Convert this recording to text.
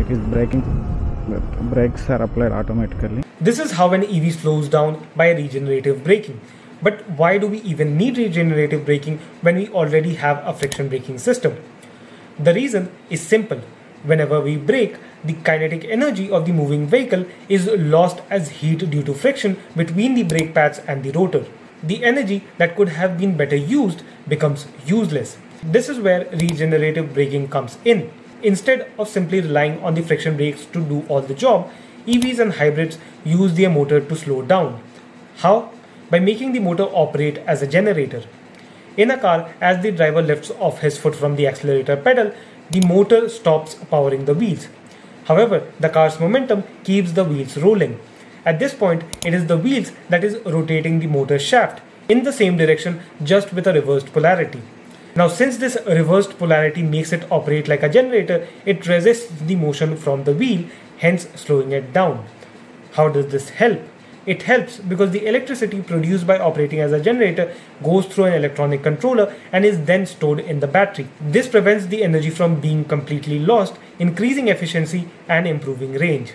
it is braking brakes are applied automatically This is how an EV slows down by regenerative braking. But why do we even need regenerative braking when we already have a friction braking system? The reason is simple. Whenever we brake, the kinetic energy of the moving vehicle is lost as heat due to friction between the brake pads and the rotor. The energy that could have been better used becomes useless. This is where regenerative braking comes in. Instead of simply relying on the friction brakes to do all the job, EVs and hybrids use their motor to slow down. How? By making the motor operate as a generator. In a car, as the driver lifts off his foot from the accelerator pedal, the motor stops powering the wheels. However, the car's momentum keeps the wheels rolling. At this point, it is the wheels that is rotating the motor shaft in the same direction just with a reversed polarity. Now, since this reversed polarity makes it operate like a generator, it resists the motion from the wheel, hence slowing it down. How does this help? It helps because the electricity produced by operating as a generator goes through an electronic controller and is then stored in the battery. This prevents the energy from being completely lost, increasing efficiency and improving range.